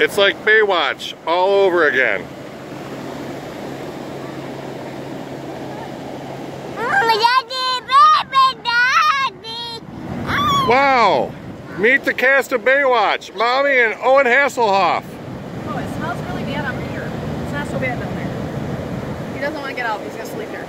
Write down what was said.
It's like Baywatch all over again. Wow! Meet the cast of Baywatch, Mommy and Owen Hasselhoff. Oh, it smells really bad up here. It's not so bad down there. He doesn't want to get out. He's going to sleep here.